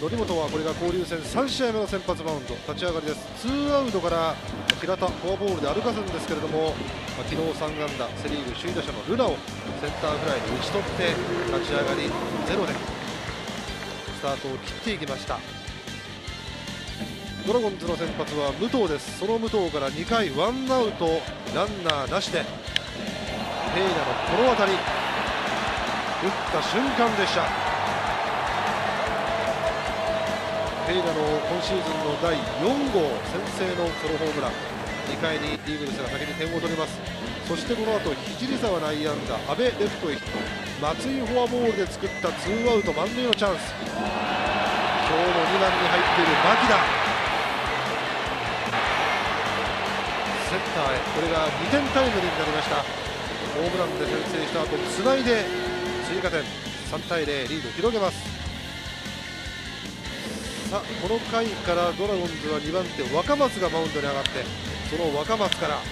則本はこれが交流戦3試合目の先発マウンド。立ち上がりです。ツーアウトから平田フォアボールで歩かすんですけれども、ま、昨日3安打セ・リーグ首位打者のルナをセンターフライに打ち取って立ち上がりゼロでスタートを切っていきました。ドラゴンズの先発は武藤です。その武藤から2回ワンアウトランナーなしでペイラのこの当たり打った瞬間でした。ペイラの今シーズンの第4号先制のソロホームラン。2回にイーグルスが先に点を取ります。そしてこの後聖沢内野安打。阿部レフトへヒット。松井フォアボールで作ったツーアウト満塁のチャンス。今日の2番に入っている牧田。センターへ。これが2点タイムリーになりました。ホームランで先制した後つないで追加点。3対0リードを広げます。さあこの回からドラゴンズは2番手若松がマウンドに上がってその若松からレ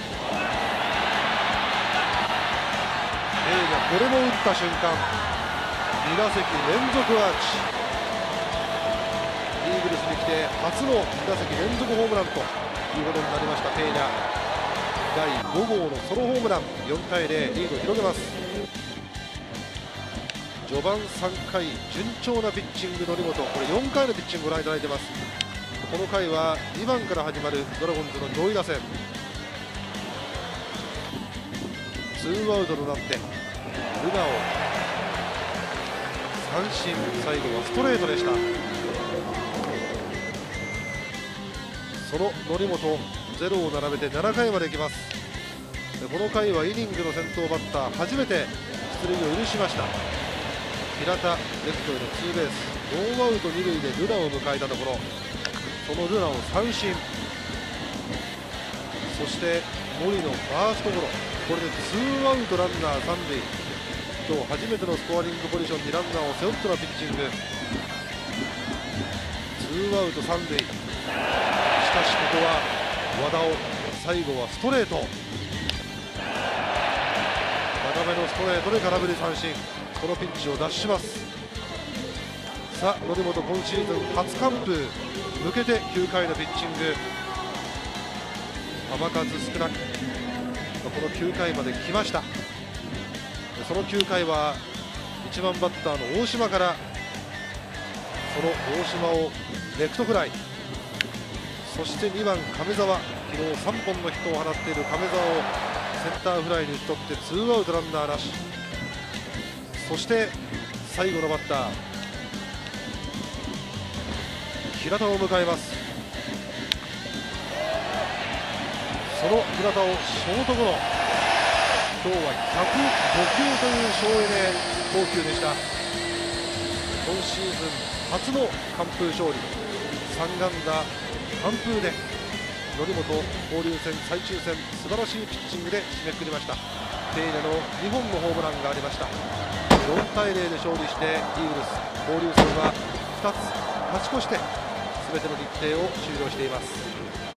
イがこれも打った瞬間2打席連続アーチ。イーグルスに来て初の2打席連続ホームランということになりましたペイラ第5号のソロホームラン4対0リードを広げます。序盤3回順調なピッチング則本これ4回のピッチングご覧いただいてます。この回は2番から始まるドラゴンズの上位打線。ツーアウトとなってルナを三振最後はストレートでした。その則本ゼロを並べて7回までいきます。この回はイニングの先頭バッター初めて出塁を許しました。平田レフトへのツーベース。ノーアウト2塁でルナを迎えたところ。そのルナを三振。そして森のファーストゴロ。これでツーアウトランナー三塁。今日初めてのスコアリングポジションにランナーを背負ってのピッチング。ツーアウト三塁。しかしここは和田を最後はストレート。高めのストレートで空振り三振。このピンチを脱します。さあ則本今シーズン初完封向けて9回のピッチング。球数少なくこの9回まで来ました。その9回は1番バッターの大島からその大島をレフトフライ。そして2番亀澤昨日3本のヒットを放っている亀澤をセンターフライに打ち取ってツーアウトランナーなし。そして最後のバッター平田を迎えます。その平田をショートゴロ。今日は105球という省エネ投球でした。今シーズン初の完封勝利。3安打完封で則本交流戦最終戦素晴らしいピッチングで締めくくりました。手入れの2本のホームランがありました。4対0で勝利してイーグルス交流戦は2つ勝ち越して全ての日程を終了しています。